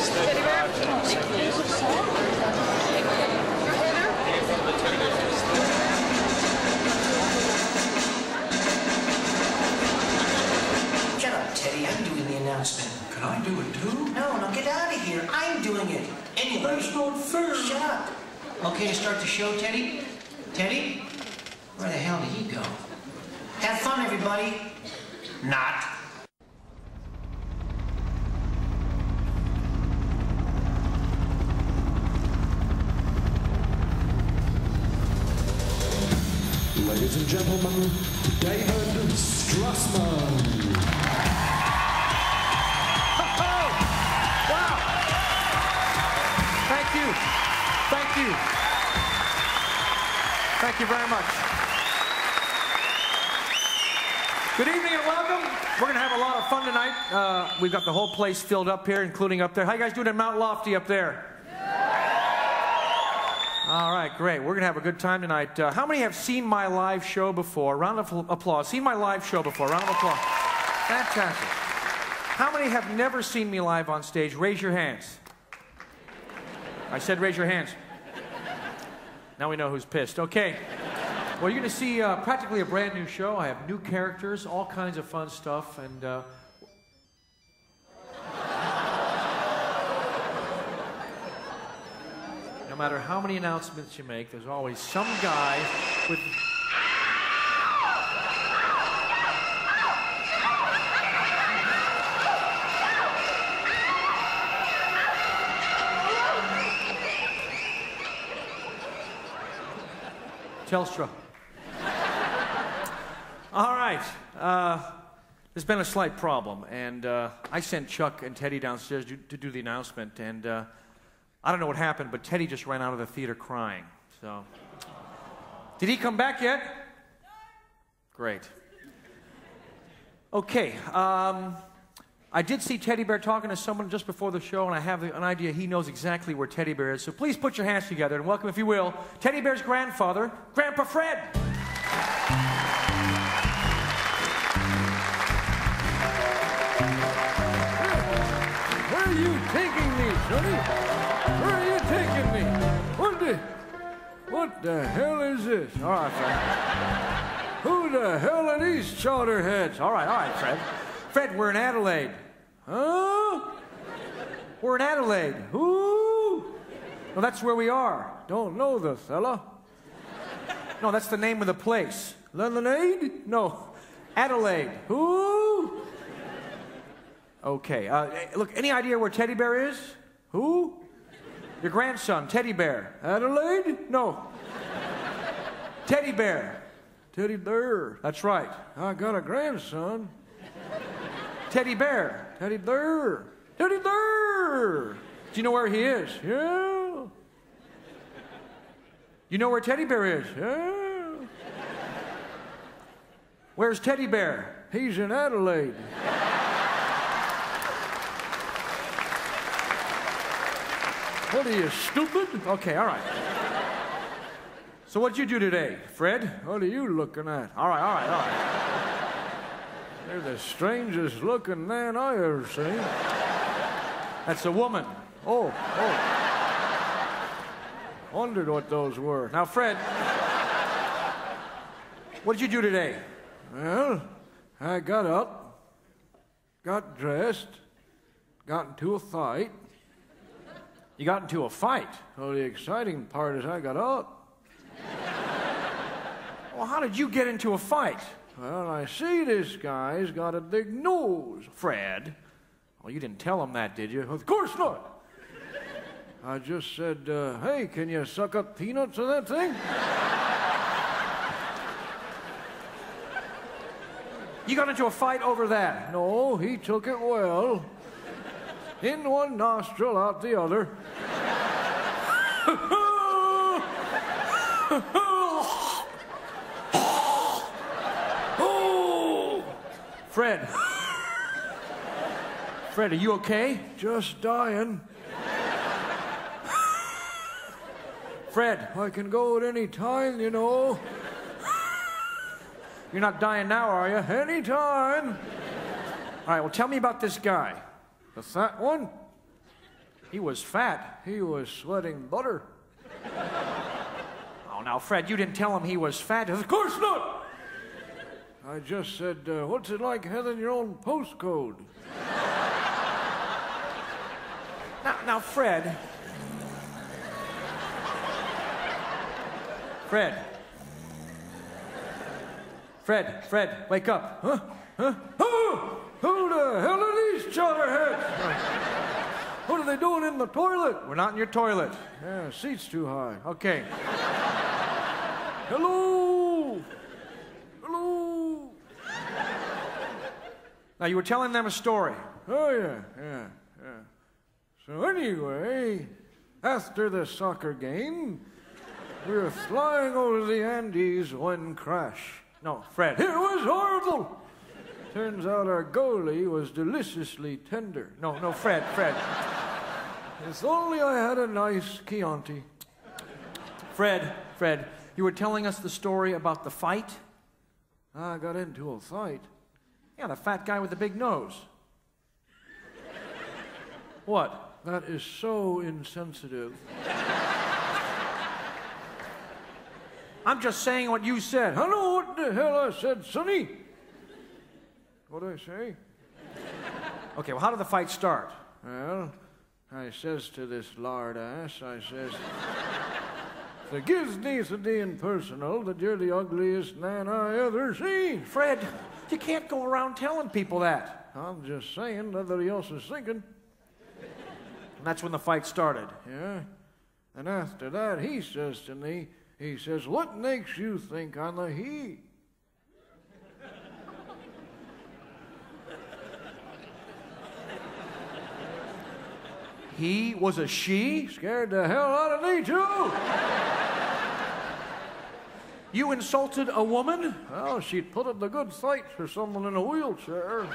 Shut up, Teddy. I'm doing the announcement. Can I do it too? No, no, get out of here. I'm doing it. Anyway. That's not fair. Shut up. Okay to start the show, Teddy? Teddy? Where the hell did he go? Have fun, everybody. Not. Ladies and gentlemen, David Strassman. Wow! Thank you. Thank you. Thank you very much. Good evening and welcome. We're going to have a lot of fun tonight. Uh, we've got the whole place filled up here, including up there. How you guys doing at Mount Lofty up there? All right, great. We're going to have a good time tonight. Uh, how many have seen my live show before? Round of applause. Seen my live show before? Round of applause. Fantastic. How many have never seen me live on stage? Raise your hands. I said raise your hands. Now we know who's pissed. Okay. Well, you're going to see uh, practically a brand new show. I have new characters, all kinds of fun stuff, and uh, matter how many announcements you make, there's always some guy with. Telstra. All right. Uh, there's been a slight problem, and uh, I sent Chuck and Teddy downstairs to, to do the announcement, and uh, I don't know what happened, but Teddy just ran out of the theater crying. So, did he come back yet? Great. Okay. Um, I did see Teddy Bear talking to someone just before the show, and I have an idea he knows exactly where Teddy Bear is. So please put your hands together and welcome, if you will, Teddy Bear's grandfather, Grandpa Fred. Where are you taking me, Sonny? What the, what the hell is this? All right, Fred. Who the hell are these chowder heads? All right, all right, Fred. Fred, we're in Adelaide. Huh? We're in Adelaide. Who? Well, that's where we are. Don't know the fella. No, that's the name of the place. Lemonade? No, Adelaide. Who? Okay. Uh, look, any idea where Teddy Bear is? Who? Your grandson, Teddy Bear. Adelaide? No. Teddy Bear. Teddy Bear. That's right. I got a grandson. Teddy Bear. Teddy Bear. Teddy Bear. Do you know where he is? Yeah. You know where Teddy Bear is? Yeah. Where's Teddy Bear? He's in Adelaide. What are you, stupid? Okay, all right. So what'd you do today, Fred? What are you looking at? All right, all right, all right. They're the strangest looking man I ever seen. That's a woman. Oh, oh. Wondered what those were. Now, Fred, what did you do today? Well, I got up, got dressed, got into a fight. You got into a fight. Well, the exciting part is I got up. Well, how did you get into a fight? Well, I see this guy's got a big nose. Fred. Well, you didn't tell him that, did you? Of course not. I just said, uh, hey, can you suck up peanuts of that thing? You got into a fight over that. No, he took it well. In one nostril, out the other. Fred. Fred, are you okay? just dying. Fred, I can go at any time, you know. you're not dying now, are you? Any time. All right, well, tell me about this guy. The fat one? He was fat. He was sweating butter. Oh, now, Fred, you didn't tell him he was fat. Of course not! I just said, uh, what's it like having your own postcode? Now, now, Fred. Fred. Fred, Fred, wake up. Huh? Huh? Oh! Who the hell chowderheads? what are they doing in the toilet? We're not in your toilet. Yeah, seat's too high. Okay. Hello! Hello! Now, you were telling them a story. Oh, yeah, yeah, yeah. So, anyway, after the soccer game, we were flying over the Andes when crash. No, Fred. It was horrible! Turns out our goalie was deliciously tender. No, no, Fred, Fred. If only I had a nice Chianti. Fred, Fred, you were telling us the story about the fight? I got into a fight. Yeah, the fat guy with the big nose. What? That is so insensitive. I'm just saying what you said. I know what the hell I said, Sonny. What'd I say? Okay, well, how did the fight start? Well, I says to this lard ass, I says, Forgive me for being personal, that you're the ugliest man I ever seen. Fred, you can't go around telling people that. I'm just saying, nobody else is thinking. And that's when the fight started. Yeah? And after that, he says to me, he says, What makes you think I'm a he? He was a she? Scared the hell out of me, too. You insulted a woman? Well, she'd put up a good fight for someone in a wheelchair.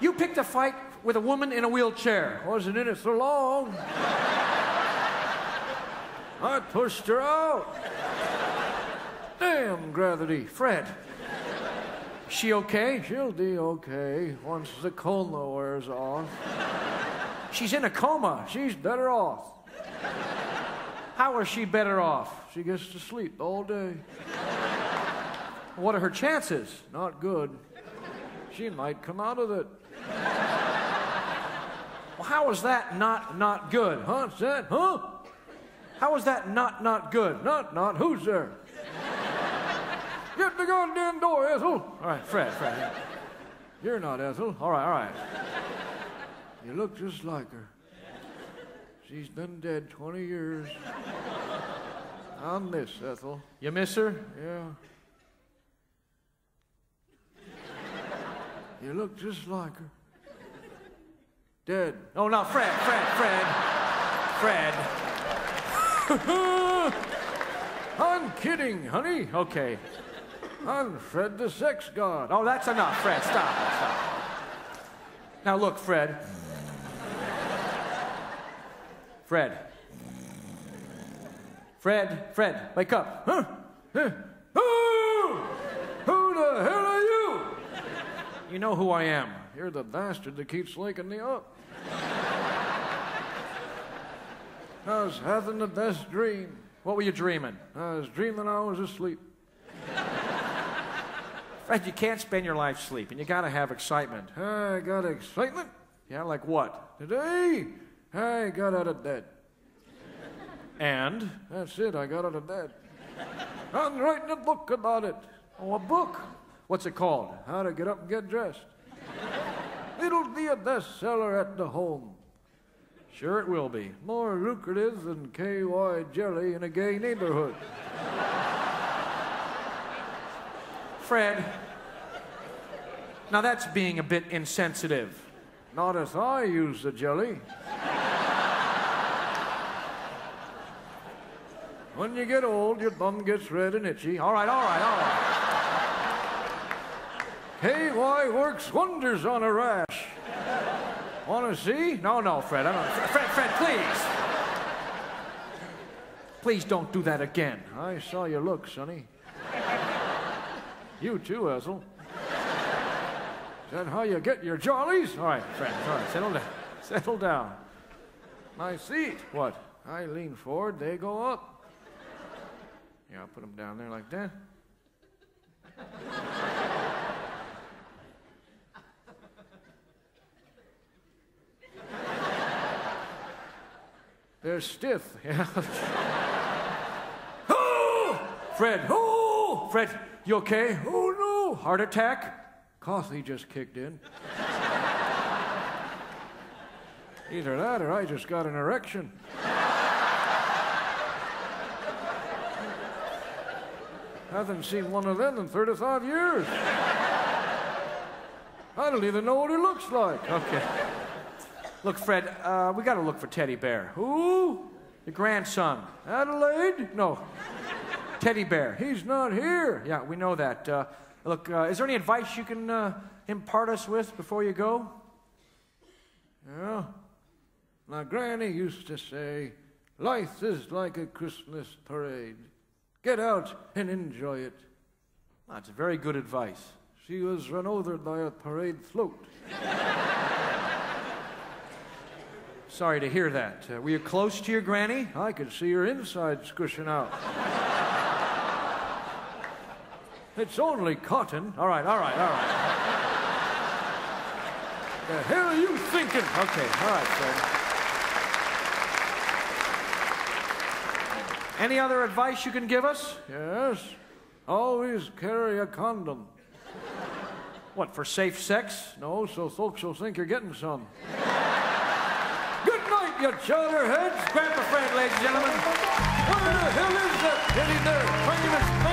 You picked a fight with a woman in a wheelchair. Wasn't in it for long. I pushed her out. Damn gravity. Fred, she okay? She'll be okay once the coma wears off. She's in a coma. She's better off. How is she better off? She gets to sleep all day. What are her chances? Not good. She might come out of it. Well, how is that not not good? Huh? What's that? Huh? How is that not not good? Not, not. Who's there? Get the goddamn door, Ethel. All right, Fred, Fred. You're not Ethel. All right, all right. You look just like her. She's been dead 20 years. I miss Ethel. You miss her? Yeah. You look just like her. Dead. Oh no, Fred, Fred, Fred. Fred. I'm kidding, honey. Okay. I'm Fred the sex god. Oh, that's enough, Fred. Stop. Stop. Now look, Fred. Fred. Fred, Fred, wake up. Huh? Huh? Oh! Who the hell are you? You know who I am. You're the bastard that keeps waking me up. I was having the best dream. What were you dreaming? I was dreaming I was asleep. Fred, you can't spend your life sleeping. You gotta have excitement. I got excitement. Yeah, like what? Today, I got out of bed. And? That's it, I got out of bed. I'm writing a book about it. Oh, a book. What's it called? How to get up and get dressed. It'll be a bestseller at the home. Sure, it will be. More lucrative than KY jelly in a gay neighborhood. Fred. Now that's being a bit insensitive. Not as I use the jelly. when you get old, your bum gets red and itchy. All right, all right, all right. KY works wonders on a rash. Want to see? No, no, Fred. I don't. Fred, Fred, please. Please don't do that again. I saw your look, Sonny. You too, Ethel. Is that how you get your jollies? All right, friends, all right, settle down. Settle down. My seat. What? I lean forward, they go up. Yeah, I'll put them down there like that. They're stiff. Yeah. oh! Fred, oh! Fred, you okay? Oh no! Heart attack? Coffee just kicked in. Either that or I just got an erection. Haven't seen one of them in 35 years. I don't even know what he looks like. Okay. Look, Fred, uh, we got to look for Teddy Bear. Who? The grandson. Adelaide? No. Teddy Bear. He's not here. Yeah, we know that. Uh, look, uh, is there any advice you can uh, impart us with before you go? Yeah. My granny used to say, life is like a Christmas parade. Get out and enjoy it. That's very good advice. She was run over by a parade float. Sorry to hear that. Uh, were you close to your granny? I could see her inside squishing out. It's only cotton. All right, all right, all right. The hell are you thinking? Okay, all right, Fred. Any other advice you can give us? Yes. Always carry a condom. What, for safe sex? No, so folks will think you're getting some. Good night, you chowderheads. Grab a friend, ladies and gentlemen. Where the hell is that bear? Famous.